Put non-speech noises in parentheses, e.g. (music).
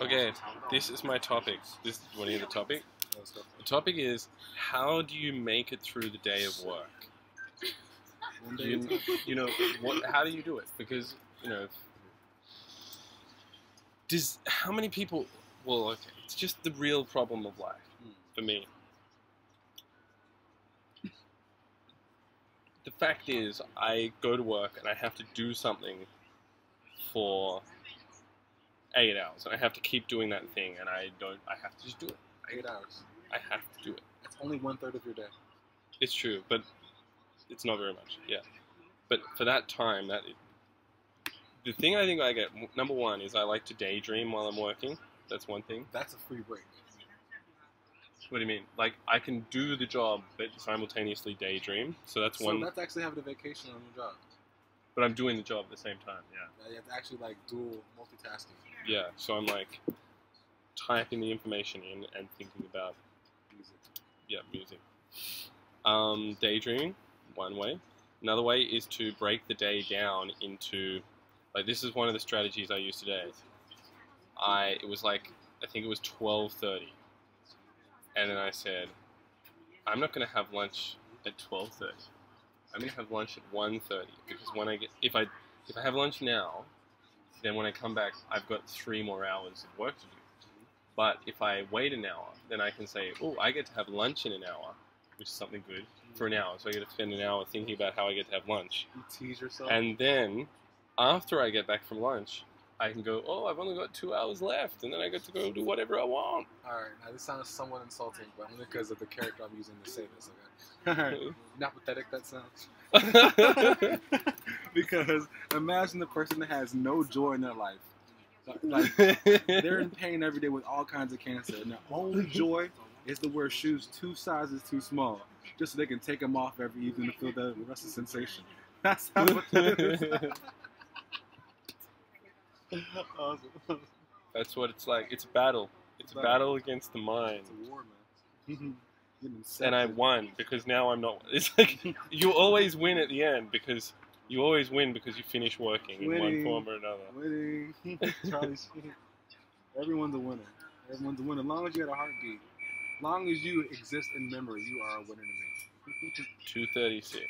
Okay, this is my topic. This want to hear the topic? The topic is how do you make it through the day of work? Do you, at a time. you know what? How do you do it? Because you know, does how many people? Well, okay, it's just the real problem of life for me. The fact is, I go to work and I have to do something for eight hours, and I have to keep doing that thing, and I don't. I have to just do it. Eight hours. I have to do it. That's only one third of your day. It's true, but it's not very much. Yeah, but for that time, that the thing I think I get number one is I like to daydream while I'm working. That's one thing. That's a free break. What do you mean? Like I can do the job, but simultaneously daydream. So that's one so one. that's actually having a vacation on your job. But I'm doing the job at the same time. Yeah. Yeah, You have to actually like dual multitasking. Yeah. So I'm like typing the information in and thinking about Music. yeah music. Um, daydreaming, one way. Another way is to break the day down into like this is one of the strategies I used today. I it was like I think it was twelve thirty, and then I said, I'm not gonna have lunch at twelve thirty. I'm gonna have lunch at 1.30 because when I get if I if I have lunch now, then when I come back I've got three more hours of work to do. But if I wait an hour, then I can say, oh, I get to have lunch in an hour, which is something good for an hour. So I get to spend an hour thinking about how I get to have lunch. You tease yourself. And then after I get back from lunch, I can go, oh, I've only got two hours left, and then I get to go do whatever I want. All right, now this sounds somewhat insulting, but only because of the character I'm using to say this. Okay. (laughs) All right. You know how pathetic that sounds. (laughs) because imagine the person that has no joy in their life. Like (laughs) they're in pain every day with all kinds of cancer, and their only joy is to wear shoes two sizes too small, just so they can take them off every evening to feel the rest of sensation. That's how pathetic it is. Awesome. That's what it's like. It's a battle. It's a battle against the mind. It's a war, man. (laughs) And I won because now I'm not. It's like you always win at the end because you always win because you finish working in one form or another. Winning. (laughs) Everyone's a winner. Everyone's a winner. As long as you got a heartbeat. As long as you exist in memory, you are a winner to me. (laughs) Two thirty six.